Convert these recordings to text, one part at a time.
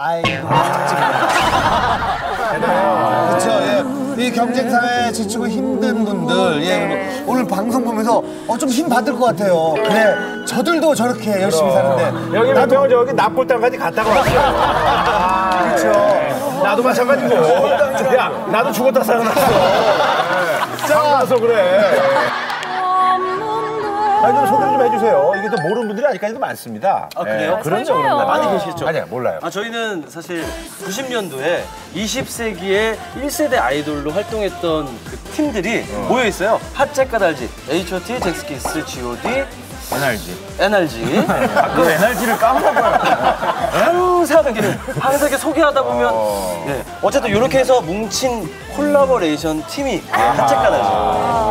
아이돌 그렇죠. 예. 이 경쟁 사회에 지치고 힘든 분들, 예. 그리고 오늘 방송 보면서 어, 좀 힘 받을 것 같아요. 그래, 저들도 저렇게 열심히 사는데. 여기 몇 명은 저기 납골당까지 갔다가 왔어요. 그렇죠. 나도 마찬가지고. 야, 나도 죽었다 살아났어. 짱나서 그래. 아니, 좀 소개 좀 해주세요. 이게 또 모르는 분들이 아직까지도 많습니다. 아, 그래요? 예, 그럼요, 맞아요. 그럼요. 많이 계시겠죠? 아니야, 몰라요. 아, 저희는 사실 90년도에 20세기의 1세대 아이돌로 활동했던 그 팀들이 모여 있어요. 핫잭 까달지, H.O.T, 잭스키스, G.O.D, NRG. NRG. 그 NRG를 까먹어요. 항상 이렇게 항상 이렇게 소개하다 보면 네. 어쨌든 이렇게 해서 뭉친 콜라보레이션 팀이 핫잭 까달지.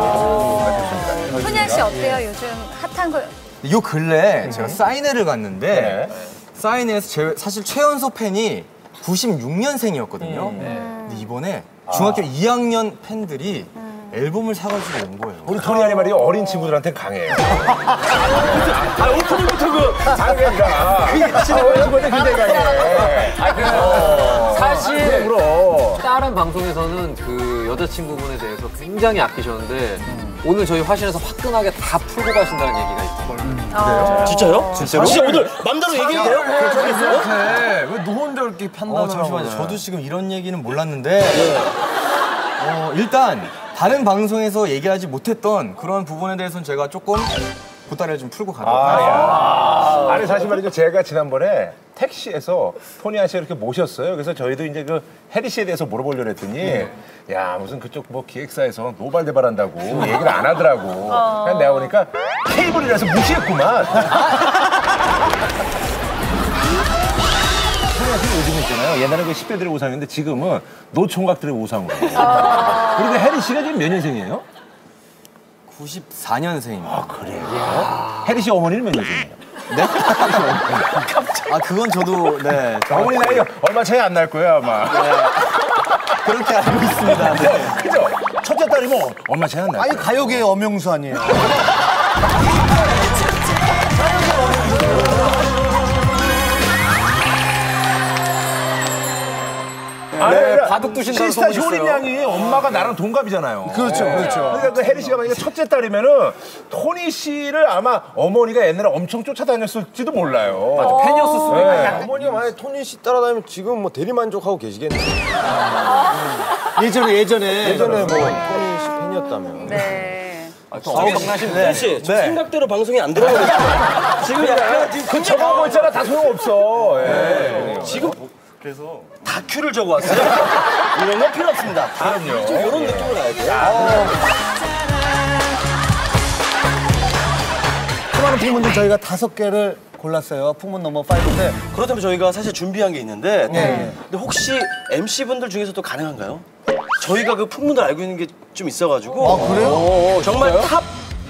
훈현 씨 어때요? 요즘 핫한 거 요 근래 제가 사인회를 갔는데 네. 사인회에서 제, 사실 최연소 팬이 96년생이었거든요. 근데 이번에 중학교 2학년 팬들이 앨범을 사가지고 온 거예요. 우리 토니 아니 말이 어린 친구들한테 강해요. 아, 오프닝부터 그 강해가. 그 친구한테 굉장히 강해. 아, 그래서. 다른 방송에서는 그 여자친구분에 대해서 굉장히 아끼셨는데 오늘 저희 화신에서 화끈하게 다 풀고 가신다는 얘기가 있어요. 진짜요? 진짜로? 진짜 오늘 맘대로 얘기해도 돼요? 네, 왜너 혼자 이렇게 판단을 어, 잠시만요. 저도 지금 이런 얘기는 몰랐는데 어, 일단 다른 방송에서 얘기하지 못했던 그런 부분에 대해서는 제가 조금 보따리를 좀 풀고 하겠습니다. 아, 야. 아니, 사실 말이죠. 제가 지난번에 택시에서 토니 아씨 이렇게 모셨어요. 그래서 저희도 이제 그 해리 씨에 대해서 물어보려고 했더니 야, 무슨 그쪽 뭐 기획사에서 노발대발한다고 얘기를 안 하더라고. 그냥 내가 보니까 케이블이라서 무시했구만. 토니 아씨 요즘 있잖아요. 옛날에 그 10대들의 우상인데 지금은 노총각들의 우상으로. 그리고 해리 씨가 지금 몇 년생이에요? 94년생입니다. 아, 그래요? 해리 씨 어머니는 몇 년생이에요? 네? 아, 그건 저도, 네. 어머니 나이 얼마 차이 안 날 거예요, 아마. 그렇게 알고 있습니다. 네. 그죠? 첫째 딸이면 얼마 차이 안날 아니, 거예요. 가요계의 엄영수 아니에요. 네, 바둑 두신다는 시스타 소문이 효린 있어요. 양이 엄마가 나랑 동갑이잖아요. 그렇죠, 그렇죠. 그러니까 그 혜리 씨가 만약에 첫째 딸이면은 토니 씨를 아마 어머니가 옛날에 엄청 쫓아다녔을지도 몰라요. 맞아, 팬이었을 수도 있고. 어머니가 만약에 토니 씨 따라다니면 지금 뭐 대리만족하고 계시겠네요. 예전에, 예전에. 예전에 뭐 토니 씨 팬이었다면. 네. 혜리 씨, 저 생각대로 방송이 안 들어가고 있어요. 지금 약간 지금 그 저거 뭐 있잖아, 다 소용 없어. 예. 지금 그래서 다큐를 적어왔어요. 이런 건 필요 없습니다. 그럼요. 좀 이런 느낌으로 가야 돼요. 수많은 풍문들 저희가 다섯 개를 골랐어요. 풍문 넘버 5인데. 그렇다면 저희가 사실 준비한 게 있는데 네. 근데 혹시 MC분들 중에서도 가능한가요? 저희가 그 풍문을 알고 있는 게 좀 있어가지고 아, 그래요? 어, 정말 top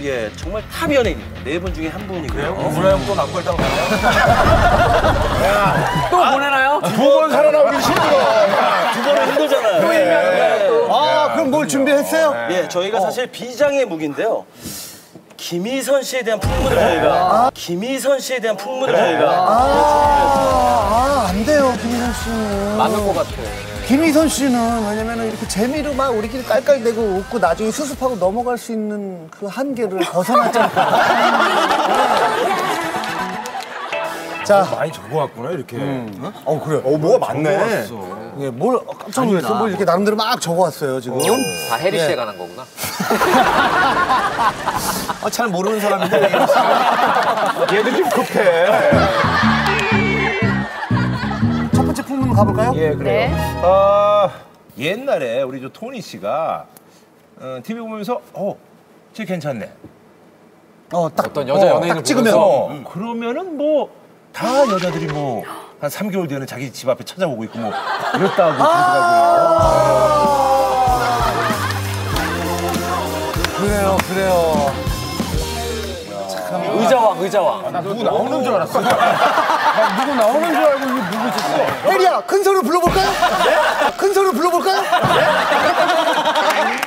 예, 정말 top 연예인입니다. 네 분 중에 한 분이고요. 구라 형 또 납골당 가요? 또 보내나요? 두 번 살아나오기 힘들어. 두 번은 힘들잖아요. 네. 아, 그럼 뭘 준비했어요? 예, 저희가 사실 비장의 무기인데요. 김희선 씨에 대한 풍문을 저희가 김희선 씨에 대한 풍문을 저희가 아, 아, 안 돼요, 김희선 씨는. 많은 것 같아. 김희선 씨는 왜냐면 이렇게 재미로 막 우리끼리 깔깔대고 웃고 나중에 수습하고 넘어갈 수 있는 그 한계를 벗어났잖아요. 자, 많이 적어왔구나, 이렇게. 어 그래. 어, 뭐가 많네. 예, 뭘 깜짝 놀랐어. 뭘 이렇게 나름대로 막 적어왔어요 지금. 다 해리 씨에 관한 거구나. 아, 잘 모르는 사람인데. 얘들 좀 급해. 풍문 가볼까요? 예, 그래요. 네. 아, 옛날에 우리 저 토니 씨가 어, TV 보면서 어, 쟤 괜찮네. 어, 딱 어떤 여자 연예인을 딱 찍으면 어, 그러면은 뭐 다 여자들이 뭐 한 3개월 뒤에는 자기 집 앞에 찾아오고 있고 뭐 이랬다고 그러더라고요. 그래요, 그래요. 의자왕, 의자왕. 나 누구 나오는 줄 알았어. 나 누구 나오는 줄 알고 이거 누구지? 혜리야, 큰 소리로 불러볼까요? 큰 소리로 불러볼까요?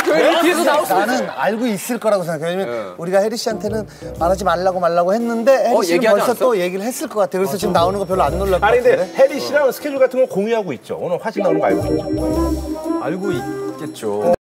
왜 뒤에서 나올 수 나는 알고 있을 거라고 생각해. 왜냐면 우리가 혜리 씨한테는 말하지 말라고 말라고 했는데 혜리 어, 씨는 얘기하지 벌써 않았어? 또 얘기를 했을 것 같아. 그래서 지금 나오는 거 별로 안 놀랄 것 아니 근데 같은데. 혜리 씨랑 스케줄 같은 거 공유하고 있죠. 오늘 화식 나오는 거 알고 있죠. 알고 있겠죠.